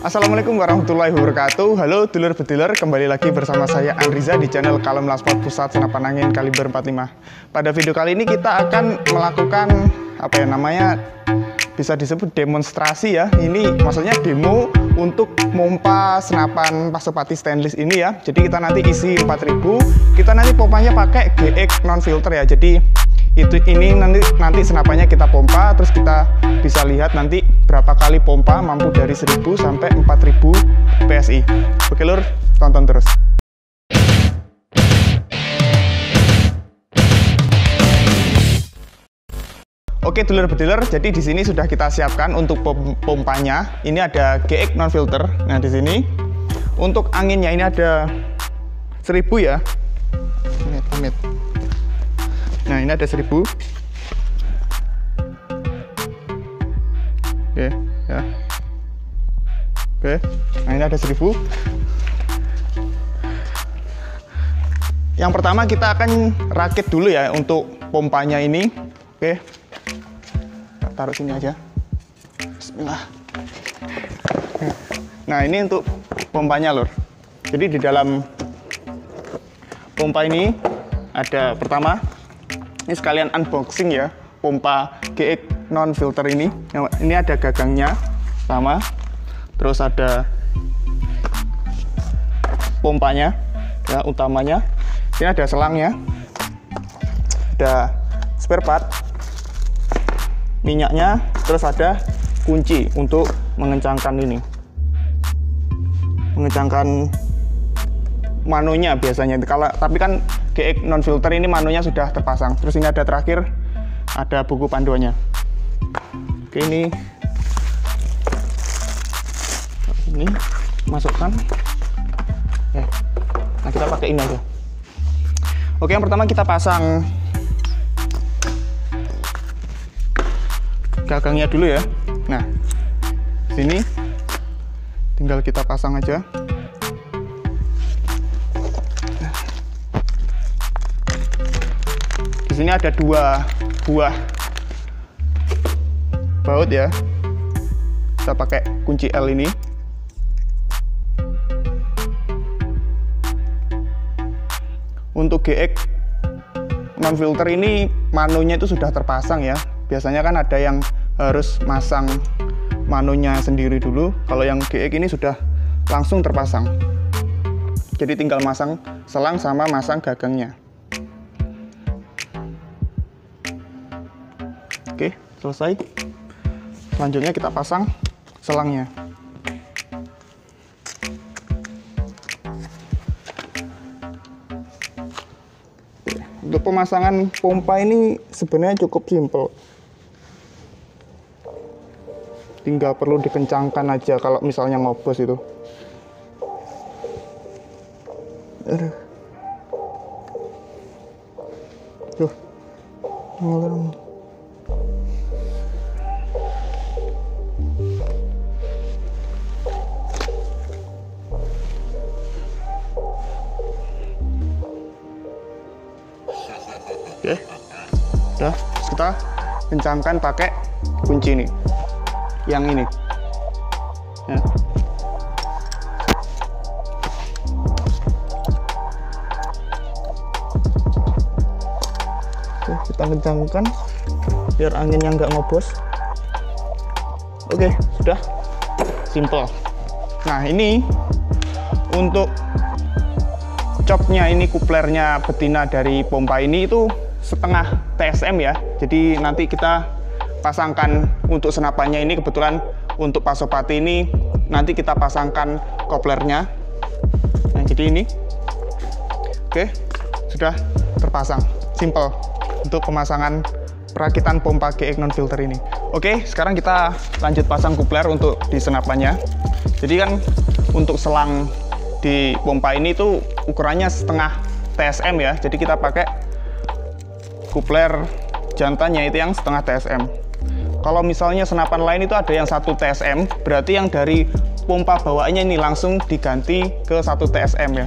Assalamualaikum warahmatullahi wabarakatuh. Halo dulur bedulur, kembali lagi bersama saya Andriza di channel Kalem Lasport Pusat Senapan Angin Kaliber 45 Pada video kali ini kita akan melakukan apa ya namanya bisa disebut demonstrasi ya. Ini maksudnya demo untuk mompa senapan pasopati stainless ini ya. Jadi kita nanti isi 4000 kita nanti pompanya pakai GX non filter ya. Jadi itu ini nanti nanti senapannya kita pompa terus kita bisa lihat nanti berapa kali pompa mampu dari 1000 sampai 4000 PSI oke lur tonton terus Oke dulur bediler, jadi di sini sudah kita siapkan untuk pom pompanya. Ini ada GX non filter. Nah di sini untuk anginnya ini ada 1000 ya. Amit, amit. Nah ini ada 1000. Oke ya. Oke, nah ini ada 1000. Yang pertama kita akan rakit dulu ya untuk pompanya ini. Oke, taruh sini aja Bismillah nah ini untuk pompanya lor jadi di dalam pompa ini ada pertama ini sekalian unboxing ya pompa GX non filter ini. Ini ada gagangnya sama. Terus ada pompanya ya utamanya. Ini ada selangnya ada spare part minyaknya terus ada kunci untuk mengencangkan ini. Mengencangkan manonya biasanya. Kalau tapi kan GX non filter ini manonya sudah terpasang. Terus ini ada terakhir ada buku panduannya. Oke ini. Ini masukkan. Eh nah kita pakai ini aja. Oke yang pertama kita pasang gagangnya dulu ya. Nah sini. Tinggal kita pasang aja sini ada dua buah baut ya. Kita pakai kunci L ini. Untuk GX non filter ini manunya itu sudah terpasang ya. Biasanya kan ada yang harus masang manunya sendiri dulu. Kalau yang GX ini sudah langsung terpasang. Jadi tinggal masang selang sama masang gagangnya oke selesai selanjutnya kita pasang selangnya untuk pemasangan pompa ini sebenarnya cukup simpel tinggal perlu dikencangkan aja kalau misalnya ngobos itu Aduh. Tuh. Oke. Terus kita kencangkan pakai kunci ini. Yang ini. Ya. Oke, kita kencangkan biar anginnya nggak ngobos. Oke, sudah. Simple. Nah, ini untuk copnya ini kuplernya betina dari pompa ini itu setengah TSM ya. Jadi nanti kita pasangkan untuk senapannya ini kebetulan untuk pasopati ini nanti kita pasangkan koplernya. Nah jadi ini. Oke sudah terpasang. Simple untuk pemasangan perakitan pompa GX non filter ini. Oke sekarang kita lanjut pasang kupler untuk di senapannya. Jadi kan untuk selang di pompa ini tuh ukurannya setengah TSM ya. Jadi kita pakai kupler jantannya itu yang setengah TSM kalau misalnya senapan lain itu ada yang satu TSM berarti yang dari pompa bawaannya ini langsung diganti ke satu TSM ya.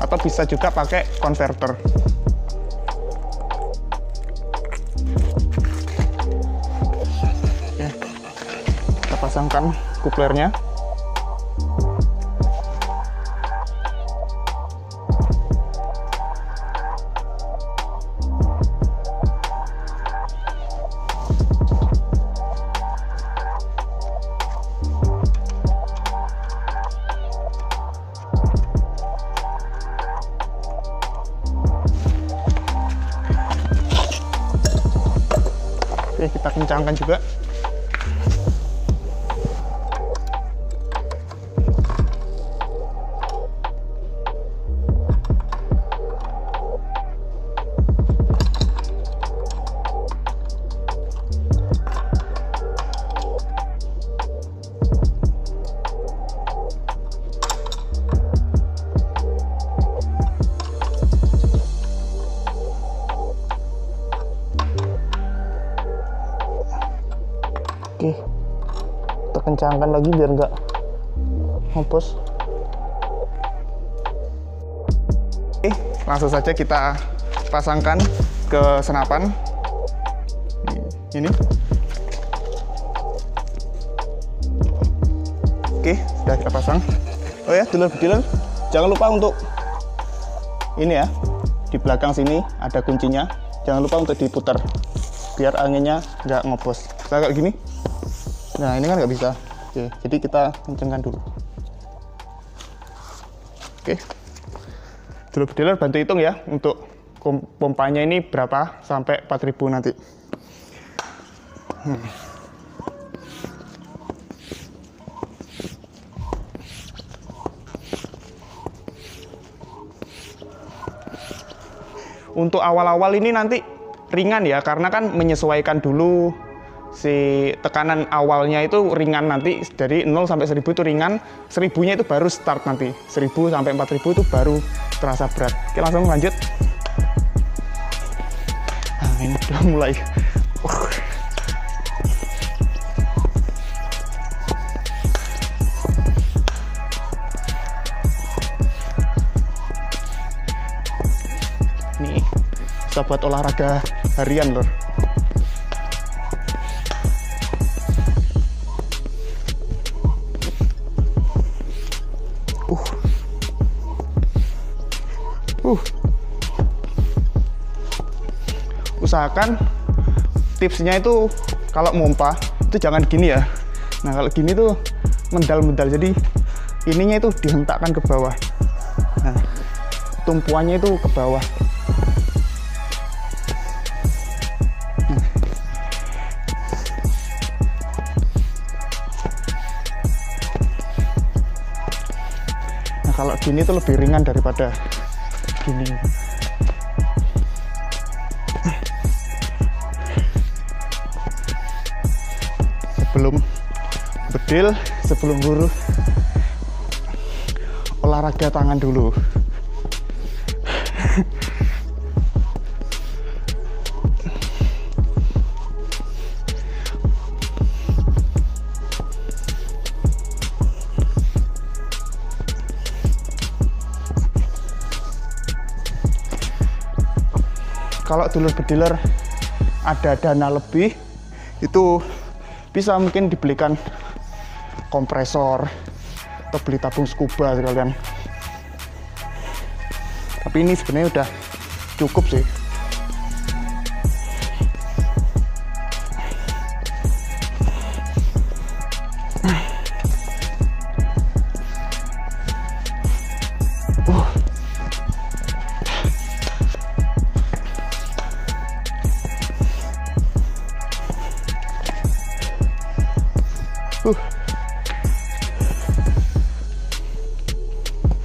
Atau bisa juga pakai konverter. Kita pasangkan kuplernya kita kencangkan juga kencangkan lagi biar nggak ngopos. Oke, langsung saja kita pasangkan ke senapan. Ini. Oke, sudah kita pasang. Oh ya, dulur-dulur, jangan lupa untuk ini ya, di belakang sini ada kuncinya. Jangan lupa untuk diputar biar anginnya nggak ngopos. Saya kayak gini, Nah ini kan nggak bisa. Oke, jadi kita kencengkan dulu. Oke. Dulu dealer bantu hitung ya untuk pompanya ini berapa sampai 4000 nanti. Hmm. Untuk awal-awal ini nanti ringan ya karena kan menyesuaikan dulu si tekanan awalnya itu ringan nanti dari 0 sampai 1000 itu ringan, 1000-nya itu baru start nanti. 1000 sampai 4000 itu baru terasa berat. Oke, langsung lanjut. Nah, ini udah mulai. Uh. Nih, bisa buat olahraga harian lor. Usahakan tipsnya itu kalau mompa itu jangan gini ya. Nah kalau gini tuh mendal-mendal jadi ininya itu dihentakkan ke bawah. Nah, tumpuannya itu ke bawah. Nah kalau gini tuh lebih ringan daripada gini bedil sebelum buru olahraga tangan dulu. Kalau dulur bediler ada dana lebih itu bisa mungkin dibelikan kompresor atau beli tabung scuba sekalian tapi ini sebenarnya udah cukup sih.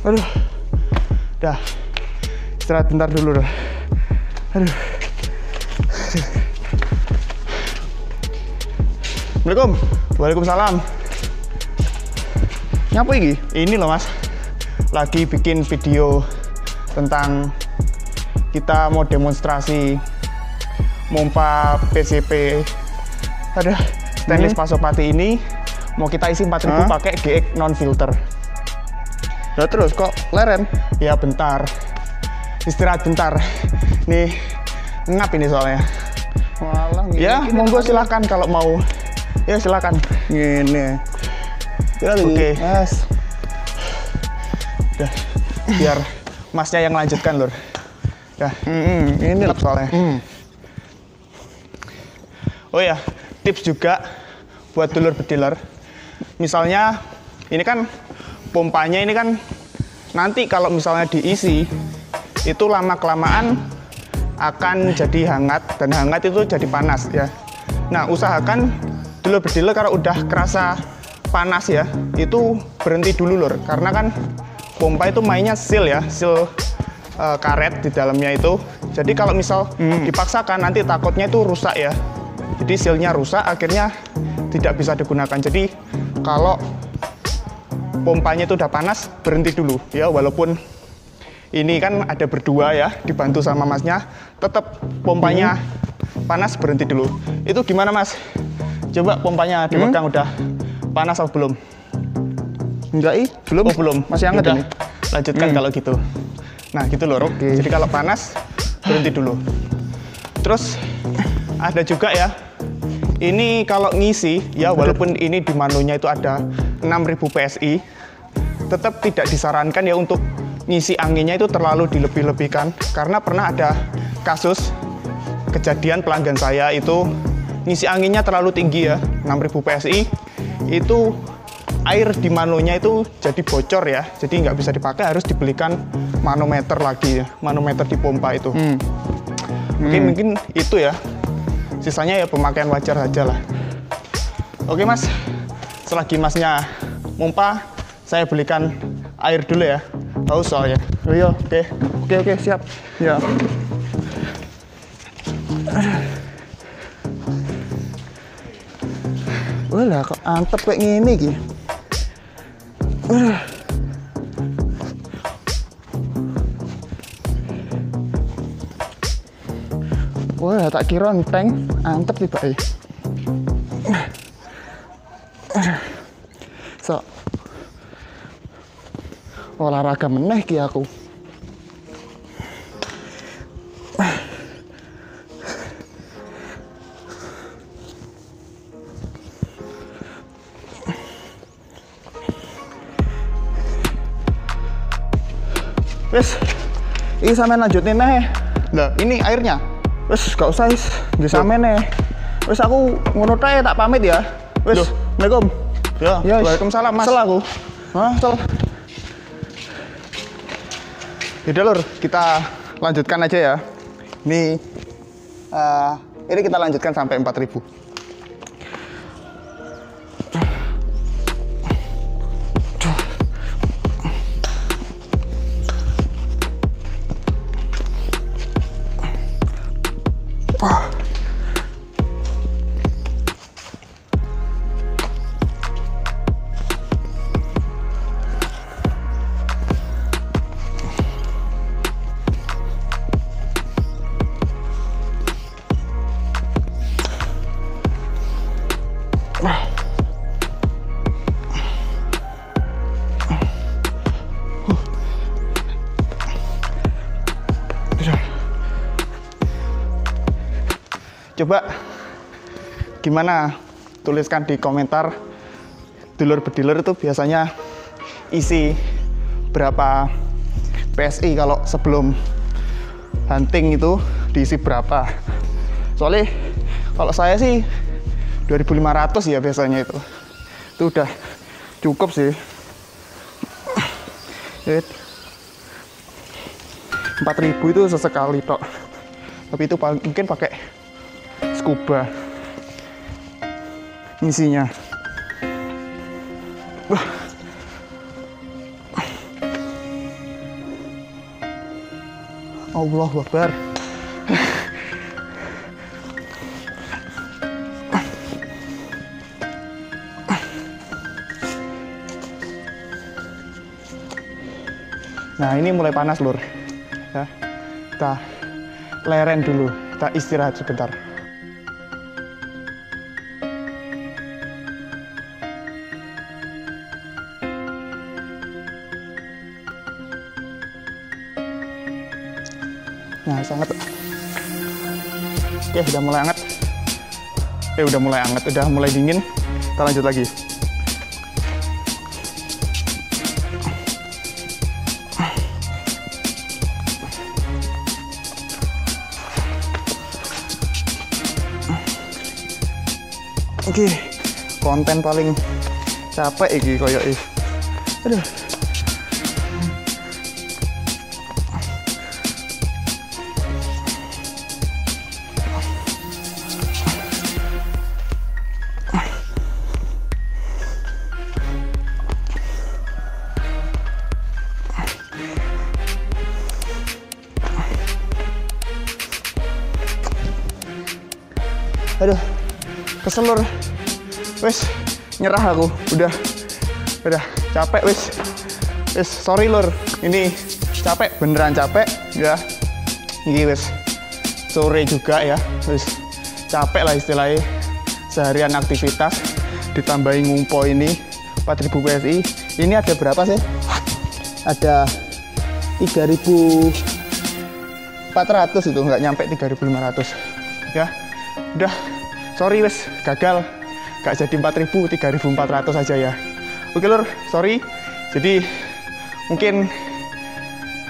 Aduh. Dah. Istirahat bentar dulu dah. Aduh. Assalamualaikum. Waalaikumsalam. Nyapa ini? Ini loh mas. Lagi bikin video tentang kita mau demonstrasi mompa PCP. Ada stainless hmm. Pasopati ini mau kita isi 4000 huh? pakai GX non filter. Nah terus kok leren? Ya bentar. Istirahat bentar. Nih ngap ini soalnya. Walah, ya monggo silahkan kalau mau. Ya silakan. Gini. Oke. Okay. Mas. Udah. Biar masnya yang lanjutkan lur. Ya. Mm -hmm. Ini lap soalnya. Mm. Oh ya, tips juga buat dulur bediler misalnya ini kan pompanya ini kan nanti kalau misalnya diisi itu lama kelamaan akan jadi hangat dan hangat itu jadi panas ya Nah, usahakan dulu berdile kalau udah kerasa panas ya, itu berhenti dulu lur. Karena kan pompa itu mainnya seal ya, seal uh, karet di dalamnya itu. Jadi kalau misal hmm. dipaksakan nanti takutnya itu rusak ya. Jadi sealnya rusak, akhirnya tidak bisa digunakan. Jadi kalau pompanya itu udah panas, berhenti dulu ya. Walaupun ini kan ada berdua ya, dibantu sama masnya, tetap pompanya panas berhenti dulu. Itu gimana mas? Coba pompanya dipegang hmm? udah panas atau belum? Enggak ih, belum. Oh belum, masih hangat ini. Lanjutkan hmm. kalau gitu. Nah gitu loh, okay. jadi kalau panas berhenti dulu. Terus ada juga ya, ini kalau ngisi ya walaupun ini di manunya itu ada 6000 PSI, tetap tidak disarankan ya untuk ngisi anginnya itu terlalu dilebih-lebihkan. Karena pernah ada kasus kejadian pelanggan saya itu ngisi anginnya terlalu tinggi ya 6000 PSI itu air di manonya itu jadi bocor ya. Jadi nggak bisa dipakai harus dibelikan manometer lagi ya manometer di pompa itu. Hmm. mungkin hmm. mungkin itu ya. Sisanya ya pemakaian wajar saja lah. Oke mas selagi masnya pompa saya belikan air dulu ya. Haus soalnya iya oke. Oke oke siap. Ya. Wah kok antep kayak gini ki. Wah, tak kira enteng, antep tiba olahraga meneh ki aku. Wes, ini sampe lanjutin nih. Lah, ini airnya. Wes, gak usah wis. Nggih sampe nih. Wes aku ngono ae tak pamit ya. Wes, Assalamualaikum. Ya, ya Waalaikumsalam, Mas. Sel aku. Hah, sel. Yaudah lur, kita lanjutkan aja ya. Ini uh, ini kita lanjutkan sampai 4000. Coba gimana? Tuliskan di komentar dulur bediler itu biasanya isi berapa PSI kalau sebelum hunting itu diisi berapa. Soalnya kalau saya sih 2500 ya biasanya itu. Itu udah cukup sih. 4000 itu sesekali tok. Tapi itu mungkin pakai scuba. Isinya Allah Akbar. Nah ini mulai panas lur. Ya. Kita leren dulu Kita istirahat sebentar Sangat. Oke, udah mulai hangat. Eh, udah mulai hangat, udah mulai dingin. Kita lanjut lagi. Oke, konten paling capek iki koyo Aduh. aduh keselur. Wes nyerah aku. Udah. Udah capek wes wes sorry lur. Ini capek beneran capek. Ya. Ini wes sore juga ya. Wes capek lah istilahnya. Seharian aktivitas ditambahin ngumpo ini 4000 PSI ini ada berapa sih? Ada 3400 itu nggak nyampe 3500 ya. Udah sorry wes gagal. Gak jadi 4000 3400 aja ya. Oke lur sorry. Jadi mungkin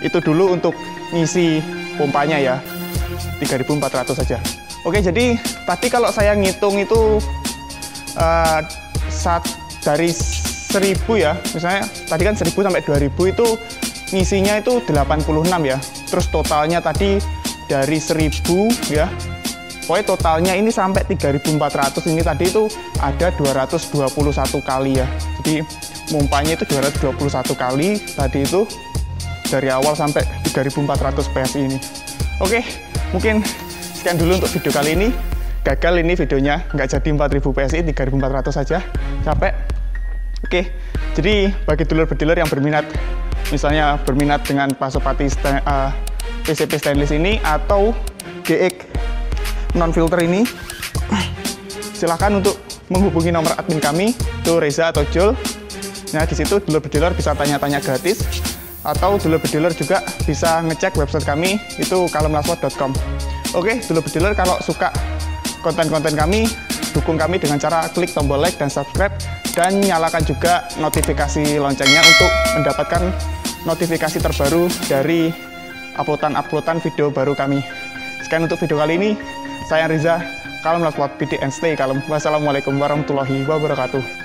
itu dulu untuk ngisi pompanya ya. 3400 saja oke jadi tadi kalau saya ngitung itu uh, saat dari 1000 ya. Misalnya tadi kan 1000 sampai 2000 itu ngisinya itu 86 ya. Terus totalnya tadi dari 1000 ya pokoknya totalnya ini sampai 3400 ini tadi itu ada 221 kali ya. Jadi mumpanya itu 221 kali tadi itu dari awal sampai 3400 PSI ini. Oke mungkin sekian dulu untuk video kali ini. Gagal ini videonya nggak jadi 4000 PSI 3400 saja capek. Oke jadi bagi dulur-bedulur yang berminat misalnya berminat dengan Pasopati uh, PCP stainless ini atau GX non filter ini silahkan untuk menghubungi nomor admin kami itu Reza atau Jul nah di situ dulur bediler bisa tanya-tanya gratis atau dulur bediler juga bisa ngecek website kami itu kalemlaswat.com oke dulur bediler kalau suka konten-konten kami dukung kami dengan cara klik tombol like dan subscribe dan nyalakan juga notifikasi loncengnya untuk mendapatkan notifikasi terbaru dari uploadan-uploadan video baru kami. Sekian untuk video kali ini. Saya Riza, kalem last and stay kalem. Wassalamualaikum warahmatullahi wabarakatuh.